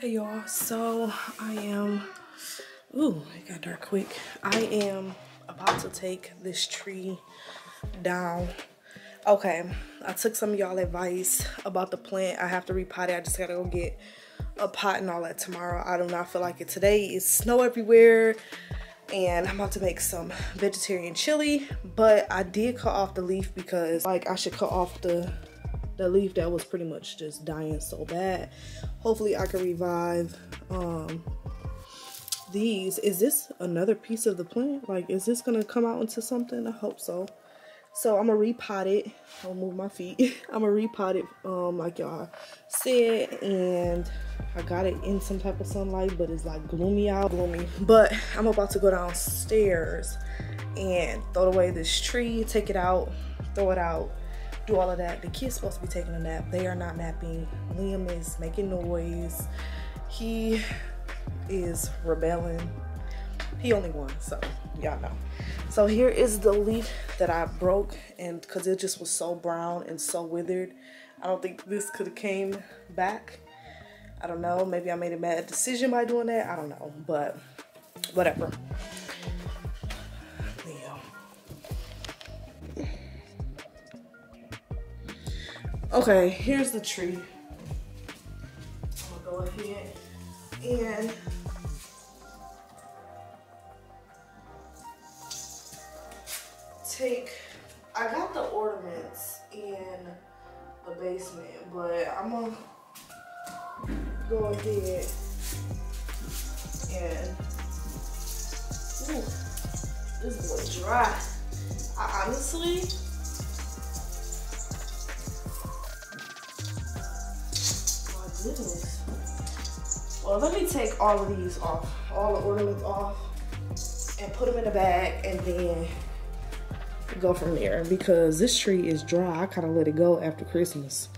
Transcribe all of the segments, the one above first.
Hey y'all, so I am, ooh, it got dark quick. I am about to take this tree down. Okay, I took some of y'all advice about the plant. I have to repot it. I just gotta go get a pot and all that tomorrow. I do not feel like it today. It's snow everywhere and I'm about to make some vegetarian chili, but I did cut off the leaf because like I should cut off the the leaf that was pretty much just dying so bad. Hopefully I can revive um, these. Is this another piece of the plant? Like, is this gonna come out into something? I hope so. So I'm gonna repot it. I'll move my feet. I'm gonna repot it um, like y'all said and I got it in some type of sunlight, but it's like gloomy out, gloomy. But I'm about to go downstairs and throw away this tree, take it out, throw it out, do all of that. The kid's supposed to be taking a nap. They are not napping. Liam is making noise. He is rebelling. He only won, so y'all know. So here is the leaf that I broke and because it just was so brown and so withered. I don't think this could have came back. I don't know. Maybe I made a bad decision by doing that. I don't know, but whatever. Okay, here's the tree. I'm gonna go ahead and take, I got the ornaments in the basement, but I'm gonna go ahead and, ooh, this boy dry. I honestly, goodness. Well, let me take all of these off, all the ornaments off, and put them in a bag, and then go from there. Because this tree is dry, I kind of let it go after Christmas.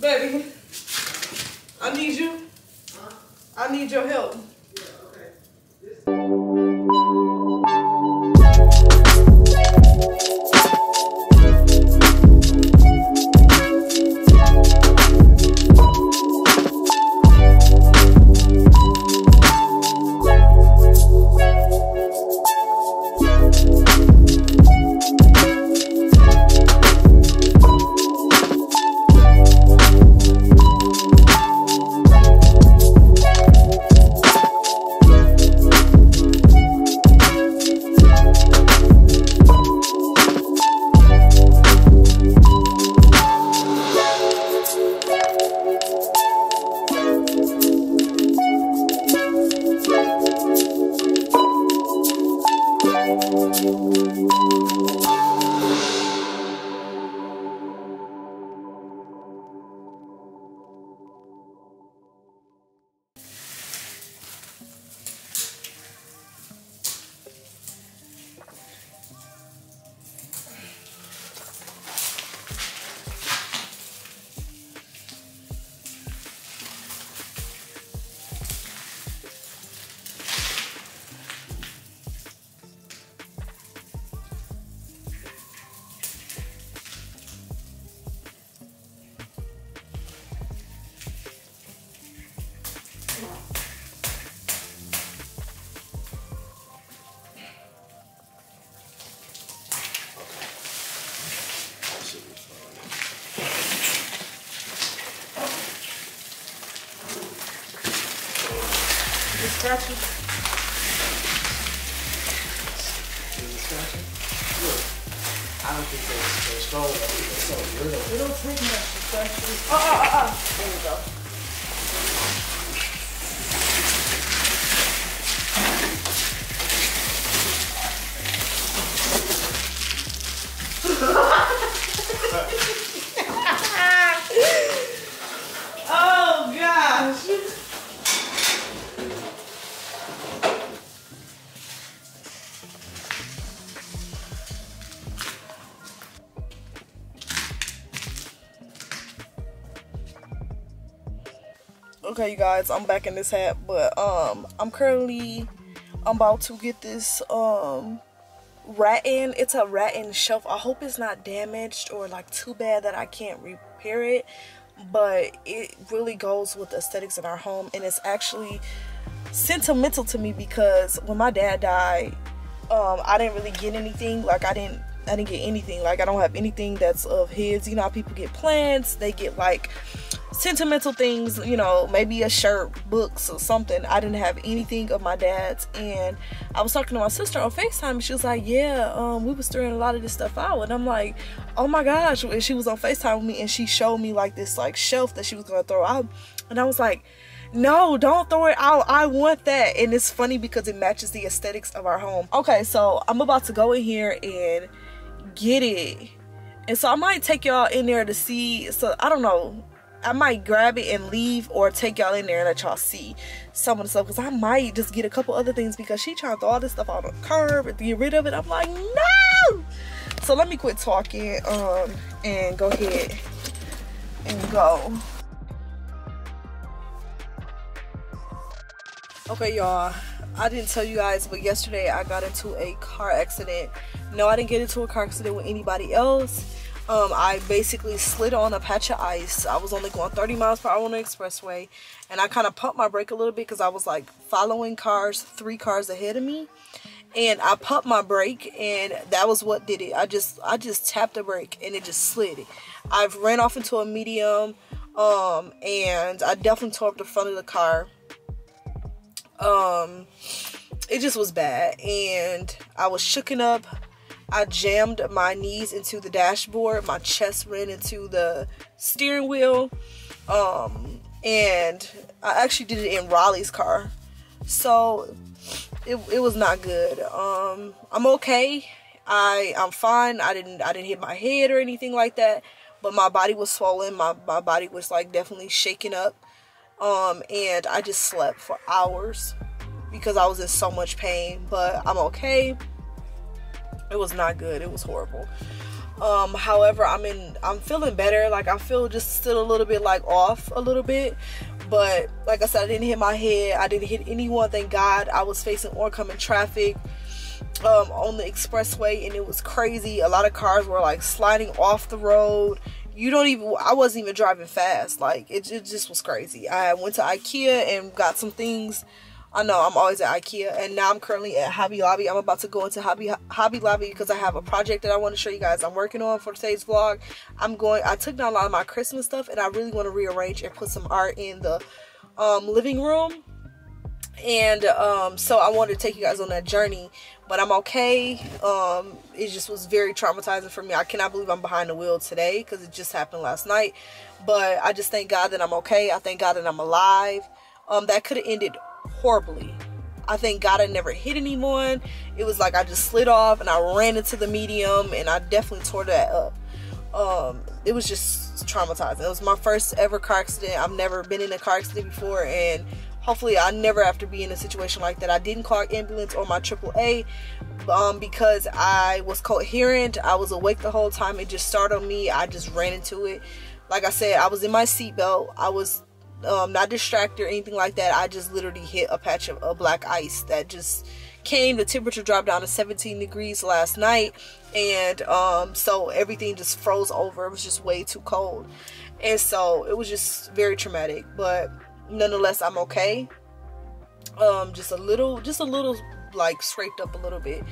Baby, I need you. I need your help. Scratching? Is it? Look, I don't think they're, they're strong enough get so little. It don't take much to scratch. Oh, oh, oh, oh. There go. You guys, I'm back in this hat, but um, I'm currently I'm about to get this um rattan. It's a rattan shelf. I hope it's not damaged or like too bad that I can't repair it, but it really goes with the aesthetics in our home, and it's actually sentimental to me because when my dad died, um, I didn't really get anything. Like I didn't I didn't get anything. Like I don't have anything that's of his. You know people get plants, they get like sentimental things, you know, maybe a shirt, books, or something. I didn't have anything of my dad's. And I was talking to my sister on FaceTime, and she was like, Yeah, um, we was throwing a lot of this stuff out. And I'm like, Oh my gosh. And she was on FaceTime with me and she showed me like this like shelf that she was gonna throw out. And I was like, no don't throw it out i want that and it's funny because it matches the aesthetics of our home okay so i'm about to go in here and get it and so i might take y'all in there to see so i don't know I might grab it and leave or take y'all in there and let y'all see some of the stuff because I might just get a couple other things because she trying to throw all this stuff on the curb and get rid of it. I'm like, no! So let me quit talking um, and go ahead and go. Okay, y'all. I didn't tell you guys, but yesterday I got into a car accident. No, I didn't get into a car accident with anybody else um, I basically slid on a patch of ice. I was only going 30 miles per hour on the expressway, and I kind of pumped my brake a little bit because I was like following cars, three cars ahead of me, and I pumped my brake, and that was what did it. I just I just tapped the brake, and it just slid. I've ran off into a medium, um, and I definitely tore up the front of the car. Um, it just was bad, and I was shooken up I jammed my knees into the dashboard, my chest ran into the steering wheel, um, and I actually did it in Raleigh's car. So it, it was not good. Um, I'm okay. I I'm fine. I didn't I didn't hit my head or anything like that, but my body was swollen. My my body was like definitely shaking up. Um, and I just slept for hours because I was in so much pain, but I'm okay it was not good. It was horrible. Um however i'm in i'm feeling better. Like i feel just still a little bit like off a little bit. But like i said i didn't hit my head. I didn't hit anyone. Thank god i was facing oncoming traffic um on the expressway and it was crazy. A lot of cars were like sliding off the road. You don't even i wasn't even driving fast. Like it, it just was crazy. I went to ikea and got some things I know I'm always at IKEA and now I'm currently at Hobby Lobby. I'm about to go into Hobby Hobby Lobby because I have a project that I want to show you guys I'm working on for today's vlog. I'm going I took down a lot of my Christmas stuff and I really want to rearrange and put some art in the um, living room. And um, so I wanted to take you guys on that journey, but I'm okay. Um, it just was very traumatizing for me. I cannot believe I'm behind the wheel today because it just happened last night. But I just thank God that I'm okay. I thank God that I'm alive. Um, that could have ended horribly. I thank God I never hit anyone. It was like I just slid off and I ran into the medium and I definitely tore that up. Um, it was just traumatizing. It was my first ever car accident. I've never been in a car accident before and hopefully I never have to be in a situation like that. I didn't call ambulance or my AAA um, because I was coherent. I was awake the whole time. It just started on me. I just ran into it. Like I said, I was in my seatbelt. I was um, not distracted or anything like that. I just literally hit a patch of a black ice that just came. The temperature dropped down to 17 degrees last night, and um, so everything just froze over. It was just way too cold, and so it was just very traumatic. But nonetheless, I'm okay. Um, just a little, just a little like scraped up a little bit.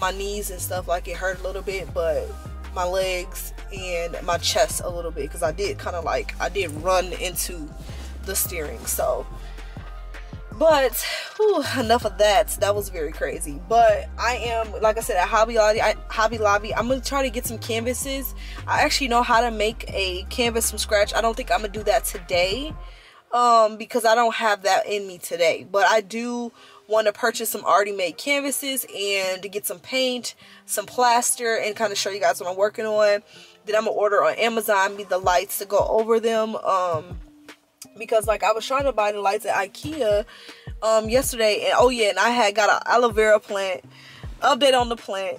My knees and stuff like it hurt a little bit, but my legs and my chest a little bit because I did kind of like I did run into the steering so. But whew, enough of that. That was very crazy. But i am like i said at hobby lobby I, hobby lobby i'm gonna try to get some canvases. I actually know how to make a canvas from scratch. I don't think i'm gonna do that today um because i don't have that in me today. But i do want to purchase some already made canvases and to get some paint some plaster and kind of show you guys what i'm working on. Then i'm gonna order on amazon me the lights to go over them um because like I was trying to buy the lights at Ikea um yesterday and oh yeah and I had got an aloe vera plant update on the plant.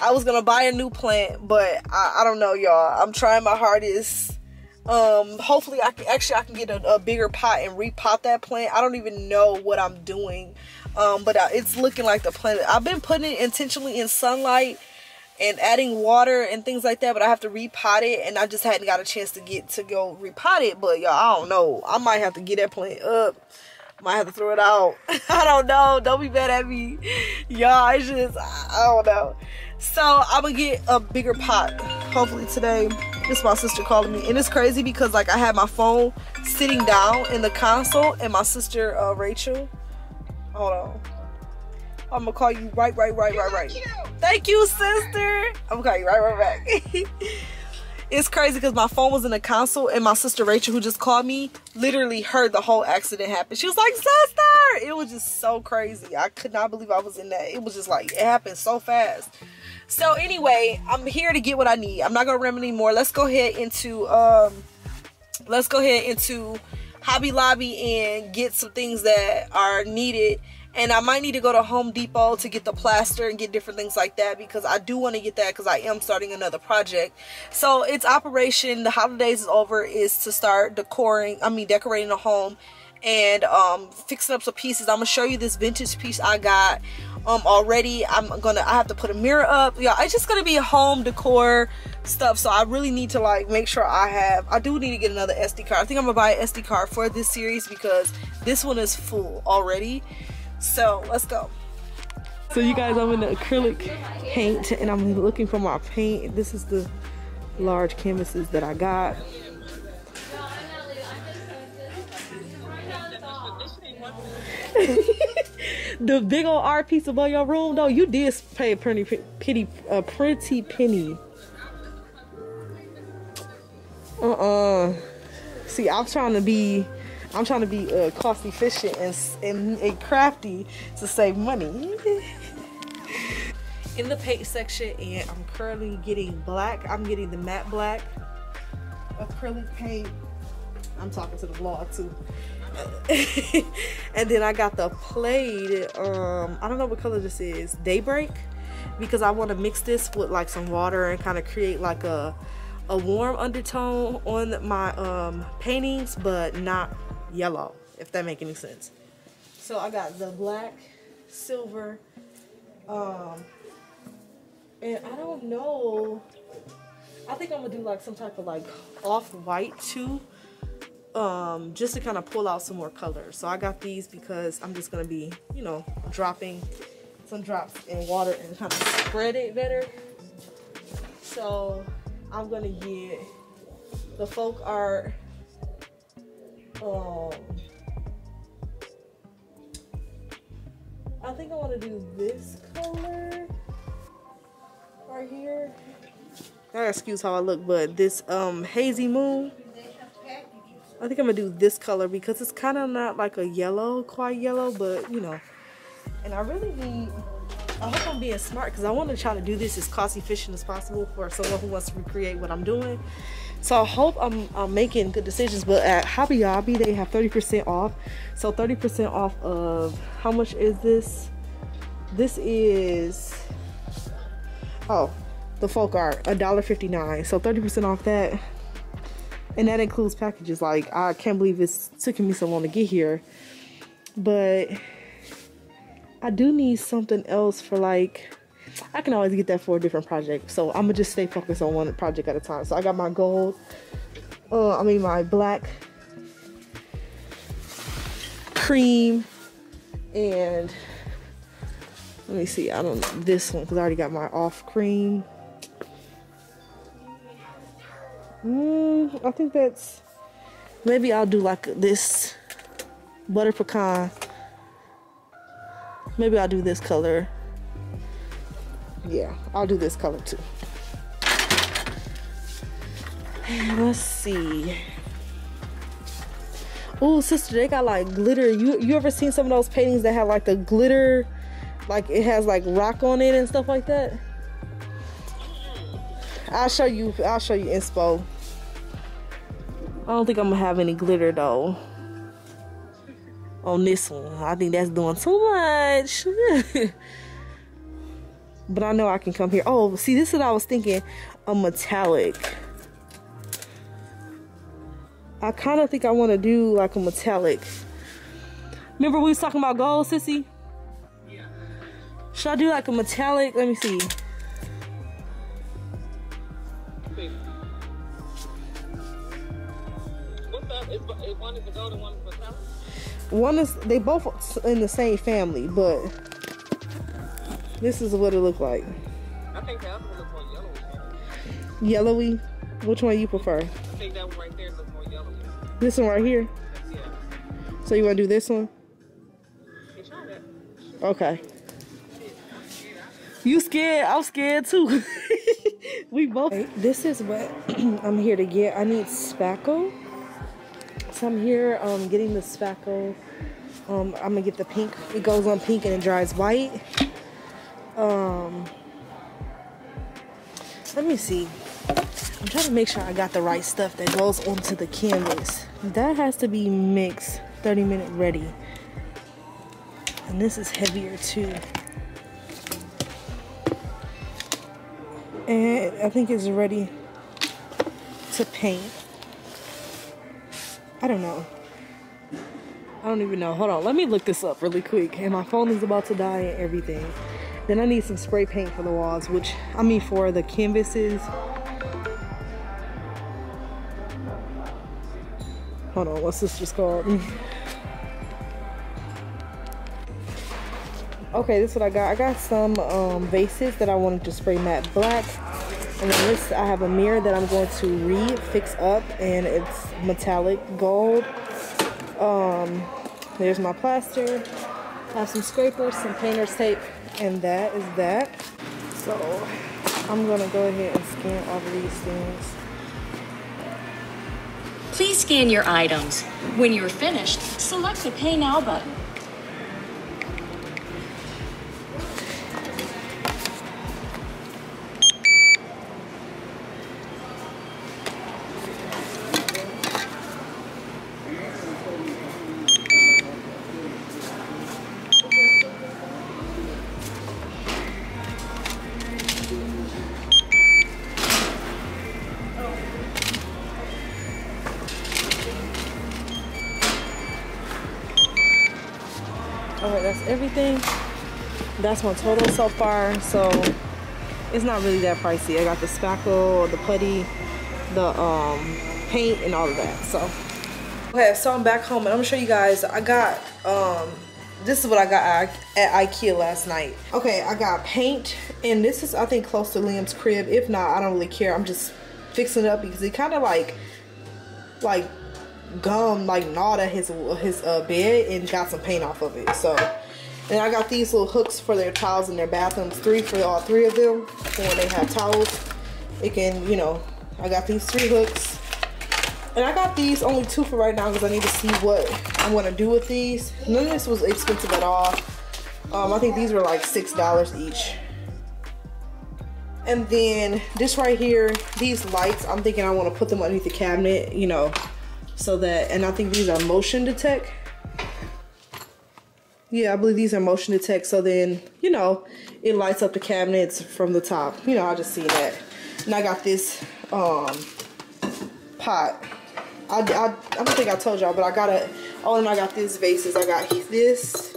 I was gonna buy a new plant but I, I don't know y'all. I'm trying my hardest. Um hopefully I can actually I can get a, a, bigger pot and repot that plant. I don't even know what I'm doing um but uh, it's looking like the plant I've been putting it intentionally in sunlight and adding water and things like that but I have to repot it and I just hadn't got a chance to get to go repot it but y'all I don't know. I might have to get that plant up. Might have to throw it out. I don't know. Don't be mad at me. Y'all it's just I don't know. So I'm gonna get a bigger pot hopefully today. It's my sister calling me. And it's crazy because like I had my phone sitting down in the console and my sister uh, Rachel hold on I'm gonna call you right, right, right, right, right. Thank you, sister. I'm gonna call you right, right back. it's crazy because my phone was in the console and my sister Rachel, who just called me, literally heard the whole accident happen. She was like, sister! It was just so crazy. I could not believe I was in that. It was just like, it happened so fast. So anyway, I'm here to get what I need. I'm not gonna remember anymore. Let's go ahead into, um, let's go ahead into Hobby Lobby and get some things that are needed and I might need to go to Home Depot to get the plaster and get different things like that because I do want to get that because I am starting another project. So it's operation, the holidays is over, is to start decorating, I mean decorating the home and um, fixing up some pieces. I'm gonna show you this vintage piece I got um, already. I'm gonna, I have to put a mirror up. Yeah, it's just gonna be home decor stuff. So I really need to like make sure I have, I do need to get another SD card. I think I'm gonna buy an SD card for this series because this one is full already. So let's go. So you guys, I'm in the acrylic paint and I'm looking for my paint. This is the large canvases that I got. the big old art piece above your room though, you did pay a pretty, pretty, a pretty penny. Uh-uh. See, I'm trying to be I'm trying to be uh, cost efficient and, and, and crafty to save money. In the paint section, and I'm currently getting black. I'm getting the matte black acrylic paint. I'm talking to the vlog too. and then I got the plaid. Um, I don't know what color this is. Daybreak, because I want to mix this with like some water and kind of create like a a warm undertone on my um, paintings, but not yellow, if that make any sense. So I got the black, silver, um, and I don't know. I think I'm gonna do like some type of like off-white too, um, just to kind of pull out some more colors. So I got these because I'm just gonna be, you know, dropping some drops in water and kind of spread it better. So I'm gonna get the folk art um, I think I want to do this color right here. I excuse how I look, but this um hazy moon. I think I'm gonna do this color because it's kind of not like a yellow, quite yellow, but you know. And I really need. I hope I'm being smart because I want to try to do this as cost efficient as possible for someone who wants to recreate what I'm doing. So I hope I'm, I'm making good decisions. But at Hobby Lobby, they have 30% off. So 30% off of, how much is this? This is, oh, the folk art, $1.59. So 30% off that. And that includes packages. Like, I can't believe it's taking me so long to get here. But I do need something else for like I can always get that for a different project. So I'm gonna just stay focused on one project at a time. So I got my gold, uh, I mean my black cream and let me see, I don't know this one because I already got my off cream. Mm, I think that's maybe I'll do like this butter pecan Maybe I'll do this color. Yeah, I'll do this color too. Let's see. Oh, sister, they got like glitter. You you ever seen some of those paintings that have like the glitter, like it has like rock on it and stuff like that? I'll show you. I'll show you inspo. I don't think I'm gonna have any glitter though. On this one, I think that's doing too much. but I know I can come here. Oh, see, this is what I was thinking. A metallic. I kind of think I want to do like a metallic. Remember we was talking about gold, sissy? Yeah. Should I do like a metallic? Let me see. one is they both in the same family, but this is what it looked like. I think the other one looks more yellowy. Yellowy? Which one you prefer? I think that one right there looks this one right here? Yeah. So you want to do this one? Okay. You scared? I'm scared too. we both. This is what I'm here to get. I need spackle. So I'm here um, getting the spackle. Um, I'm gonna get the pink. It goes on pink and it dries white. Um, let me see. I'm trying to make sure I got the right stuff that goes onto the canvas. That has to be mixed 30 minute ready. And this is heavier too. And I think it's ready to paint. I don't know. I don't even know. Hold on. Let me look this up really quick. And my phone is about to die and everything. Then I need some spray paint for the walls, which I mean for the canvases. Hold on, what's this just called? okay, this is what I got. I got some um, vases that I wanted to spray matte black. And then this, I have a mirror that I'm going to re-fix up and it's metallic gold. Um, there's my plaster. I have some scrapers, some painter's tape, and that is that. So I'm gonna go ahead and scan all of these things. Please scan your items. When you're finished, select the Pay Now button. Everything. That's my total so far so it's not really that pricey. I got the spackle the putty the um, paint and all of that so. Okay so i'm back home and i'm gonna show you guys i got um, this is what i got at, at ikea last night. Okay i got paint and this is i think close to liam's crib. If not i don't really care. I'm just fixing it up because it kind of like like gum like gnawed at his his uh, bed and got some paint off of it so and I got these little hooks for their towels in their bathrooms, three for all three of them. When they have towels, it can, you know, I got these three hooks. And I got these only two for right now because I need to see what I'm going to do with these. None of this was expensive at all. Um, I think these were like $6 each. And then this right here, these lights, I'm thinking I want to put them underneath the cabinet, you know, so that, and I think these are motion detect. Yeah, I believe these are motion detect. So then, you know, it lights up the cabinets from the top. You know, I just see that. And I got this um, pot. I, I, I don't think I told y'all, but I got a, oh, and I got these vases. I got this,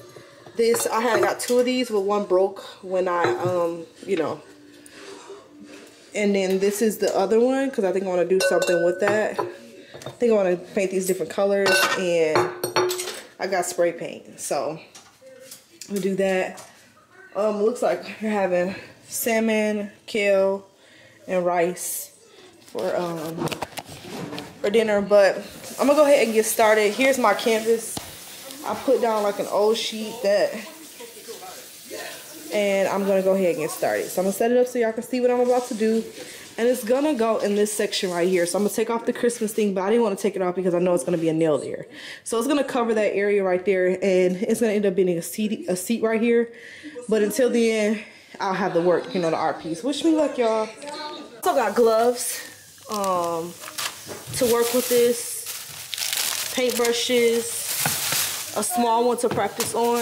this. I had got two of these, but one broke when I, um, you know. And then this is the other one, because I think I want to do something with that. I think I want to paint these different colors, and I got spray paint. So We'll do that. Um, looks like you're having salmon, kale, and rice for um for dinner. But I'm gonna go ahead and get started. Here's my canvas. I put down like an old sheet that and I'm gonna go ahead and get started. So I'm gonna set it up so y'all can see what I'm about to do. And it's gonna go in this section right here. So I'm gonna take off the Christmas thing, but I didn't want to take it off because I know it's gonna be a nail there. So it's gonna cover that area right there and it's gonna end up being a seat, a seat right here. But until the end, I'll have the work, you know, the art piece. Wish me luck, y'all. Also got gloves um, to work with this, paintbrushes, a small one to practice on.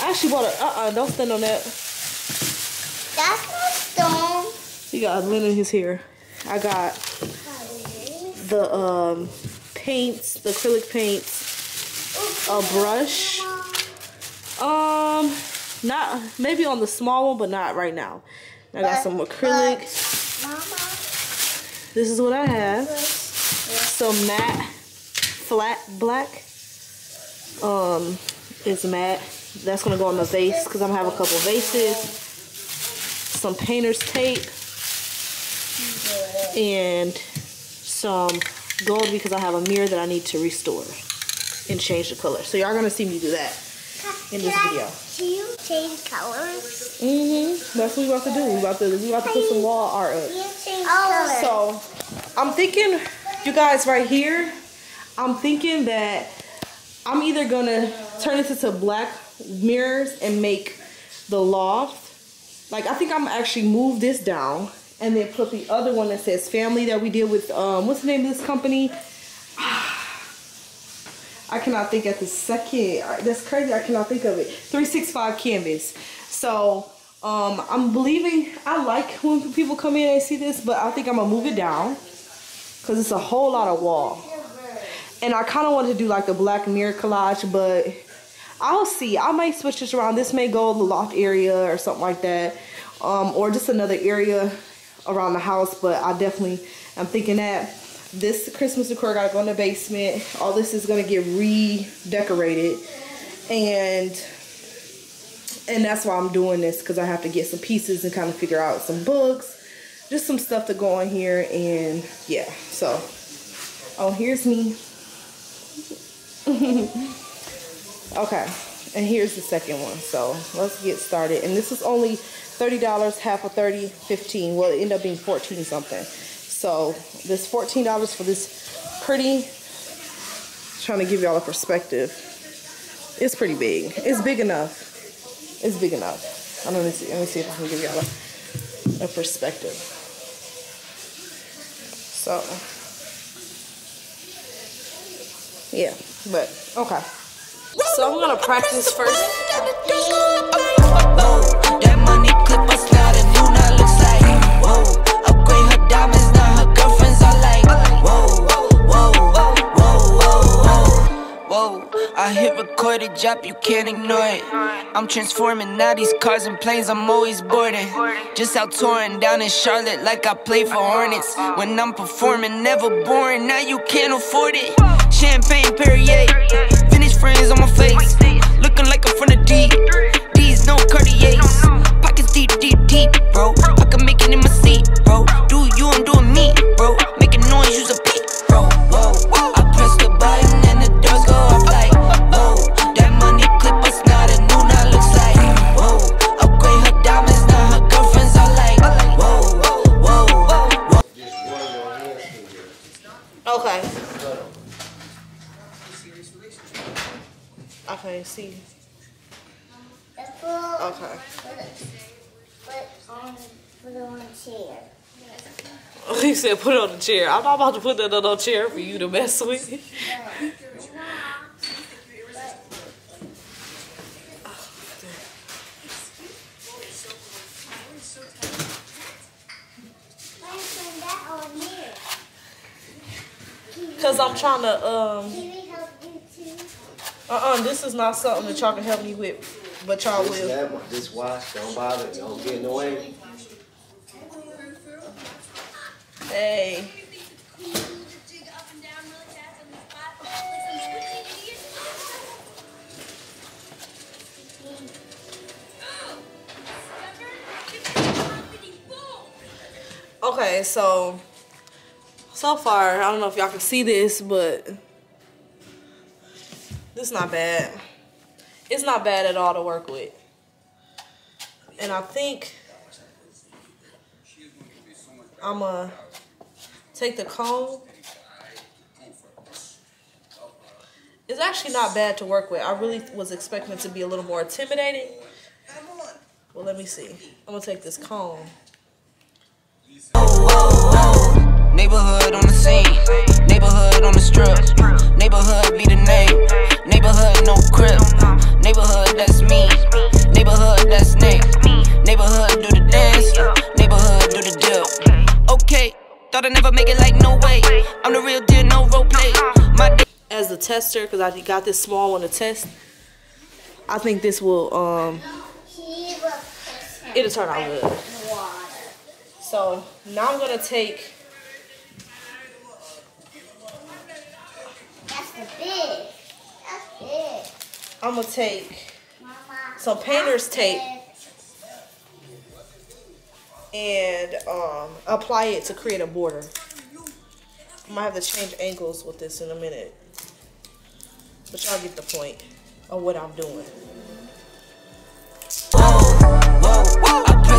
I actually bought a, uh-uh, don't stand on that. That's He got his hair. I got the um, paints, the acrylic paints, a brush. Um, not, maybe on the small one, but not right now. I got some acrylic. This is what I have. Some matte, flat black. Um, it's matte. That's gonna go on the vase because I'm gonna have a couple vases. Some painter's tape. And some gold because I have a mirror that I need to restore and change the color. So y'all gonna see me do that in this can video. Do you change colors? Mm-hmm. That's what we about to do. We about to we about to put some wall art up. You change colors. So I'm thinking, you guys right here, I'm thinking that I'm either gonna turn this into black mirrors and make the loft. Like I think I'm actually move this down and then put the other one that says family that we did with um what's the name of this company? I cannot think at the second. That's crazy. I cannot think of it. 365 canvas. So um, I'm believing. I like when people come in and see this, but I think I'm gonna move it down because it's a whole lot of wall. And I kind of wanted to do like a black mirror collage, but I'll see. I might switch this around. This may go the loft area or something like that, um, or just another area around the house. But I definitely I'm thinking that this Christmas decor gotta go in the basement. All this is gonna get redecorated, and and that's why I'm doing this because I have to get some pieces and kind of figure out some books, just some stuff to go in here, and yeah. So, oh, here's me. okay, and here's the second one. So let's get started. And this is only $30, half of 30, 15. Well, it ended up being 14 something. So this $14 for this pretty, trying to give y'all a perspective. It's pretty big. It's big enough. It's big enough. I don't know. Let me see if I can give y'all a, a perspective. So, yeah, but okay. So I'm gonna practice first. I hit record a drop, you can't ignore it. I'm transforming now these cars and planes, I'm always boarding. Just out touring down in Charlotte like I play for Hornets. When I'm performing, never boring, now you can't afford it. Champagne Perrier, finish friends on my face. Looking like I'm from the deep deep, bro chair. I'm not about to put that on no chair for you to mess with. Why put that on here? Cause I'm trying to um Can we help you too? uh-uh, this is not something that y'all can help me with, but y'all will. that, one, this wash, don't bother, don't get in the way. Hey. Okay, so so far, I don't know if y'all can see this, but this is not bad. It's not bad at all to work with. and I think I'm gonna take the comb. It's actually not bad to work with. I really was expecting it to be a little more intimidating. Well, let me see. I'm gonna take this comb. Neighborhood on the scene, neighborhood on the strip, neighborhood be the name, neighborhood no crib, neighborhood that's me, neighborhood that's Nick, neighborhood do the dance, neighborhood do the deal. Okay, thought I'd never make it like no way. I'm the real deal, no role play. My as the tester because I got this small one to test. I think this will um it'll turn out good. In water. So now I'm gonna take That's the big. That's big. I'm gonna take Mama. some painter's tape and um apply it to create a border. I might have to change angles with this in a minute. But y'all get the point of what I'm doing. Whoa, I press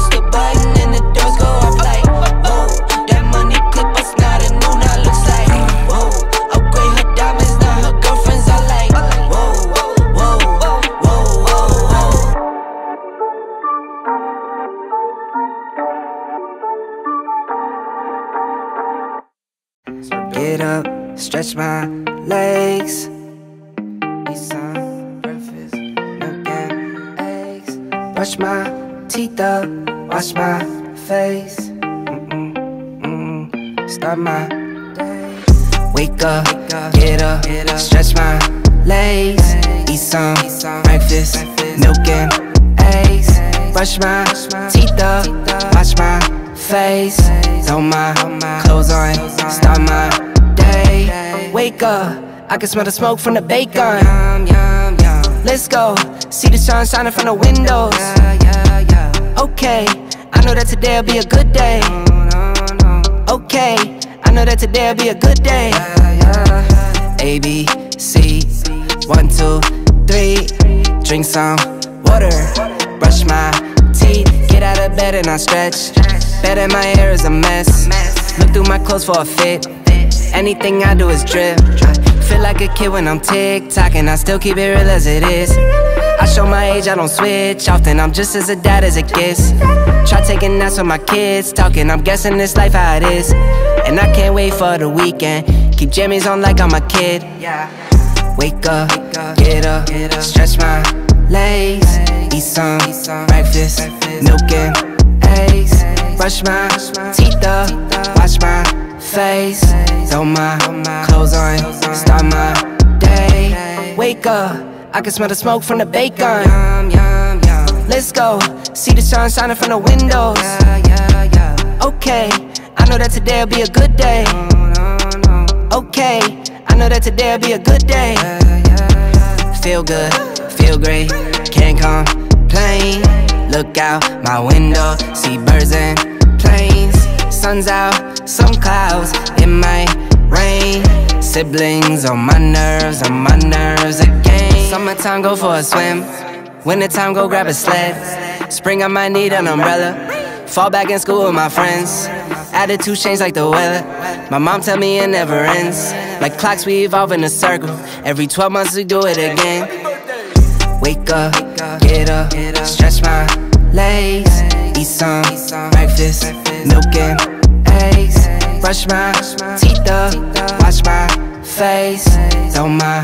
Brush my teeth up, wash my face. Throw my clothes on, start my day. Wake up, I can smell the smoke from the bacon. Let's go, see the sun shining from the windows. Okay, I know that today'll be a good day. Okay, I know that today'll be a good day. A B C, one two three. Drink some water, brush my get out of bed and I stretch. Bed in my hair is a mess. Look through my clothes for a fit. Anything I do is drip. Feel like a kid when I'm tick tocking, I still keep it real as it is. I show my age, I don't switch often. I'm just as a dad as it gets. Try taking naps with my kids, talking. I'm guessing this life how it is. And I can't wait for the weekend. Keep jammies on like I'm a kid. Wake up, get up, stretch my legs, eat some breakfast, milk and eggs. Brush my teeth up, wash my face, throw my clothes on, start my day. Wake up, I can smell the smoke from the bacon. Let's go, see the sun shining from the windows. Okay, I know that today'll be a good day. Okay, I know that today'll be a good day. Feel good, feel great, can't complain. Look out my window, see birds and planes. Sun's out, some clouds, it might rain. Siblings on my nerves, on my nerves again. Summertime, go for a swim. Wintertime, go grab a sled. Spring, I might need an umbrella. Fall back in school with my friends. Attitude change like the weather. My mom tell me it never ends. Like clocks, we evolve in a circle. Every 12 months, we do it again. Wake up, get up, stretch my legs. Eat some breakfast, milk and eggs. Brush my teeth up, wash my face. Throw my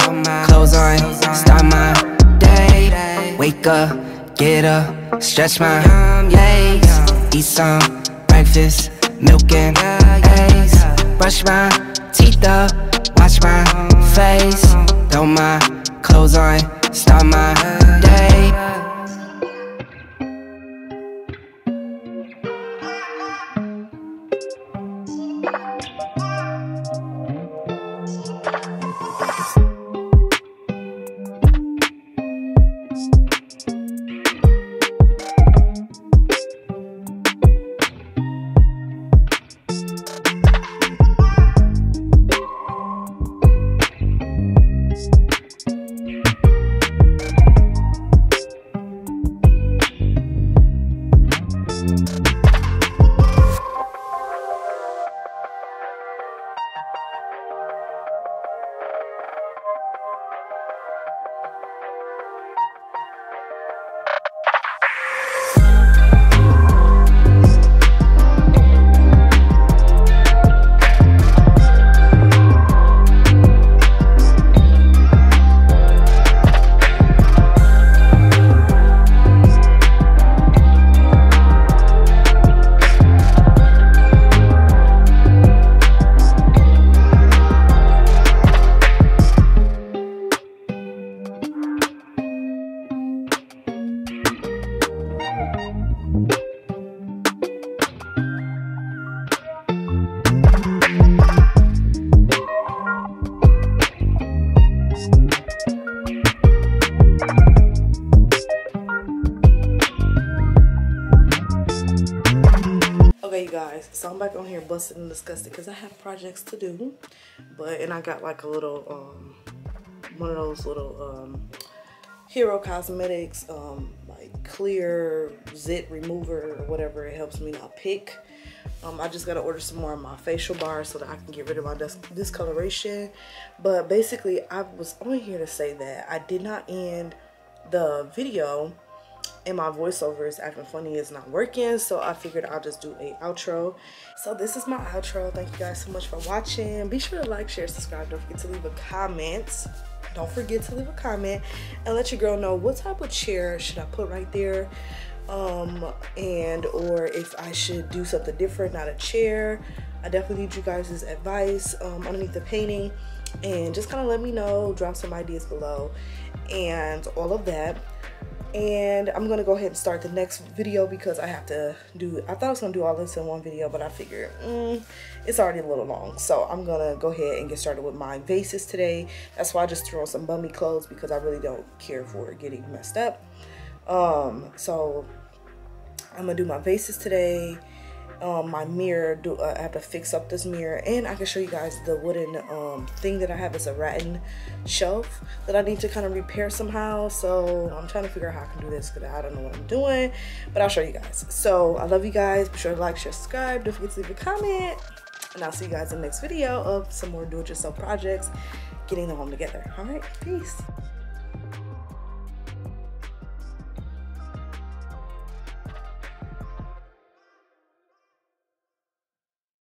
clothes on, start my day. Wake up, get up, stretch my legs. Eat some breakfast, milk and eggs. Brush my teeth up, wash my face. Throw my clothes on, start my day. And disgusted because I have projects to do. But, and I got like a little, um, one of those little, um, Hero Cosmetics, um, like clear zit remover or whatever. It helps me not pick. Um, I just gotta order some more of my facial bars so that I can get rid of my discoloration. But basically, I was on here to say that I did not end the video and my voiceover is acting funny it's not working so i figured i'll just do a outro. So this is my outro. Thank you guys so much for watching. Be sure to like share subscribe. Don't forget to leave a comment. Don't forget to leave a comment and let your girl know what type of chair should i put right there um and or if i should do something different not a chair. I definitely need you guys' advice um underneath the painting and just kind of let me know drop some ideas below and all of that and I'm gonna go ahead and start the next video because I have to do I thought I was gonna do all this in one video but I figured mm, it's already a little long. So I'm gonna go ahead and get started with my vases today. That's why I just threw some bummy clothes because I really don't care for getting messed up. Um so I'm gonna do my vases today um, my mirror do uh, I have to fix up this mirror and I can show you guys the wooden um, thing that I have. Is a rattan shelf that I need to kind of repair somehow so I'm trying to figure out how I can do this because I don't know what I'm doing but I'll show you guys. So I love you guys. Be sure to like share subscribe. Don't forget to leave a comment and I'll see you guys in the next video of some more do-it-yourself projects getting the home together. All right peace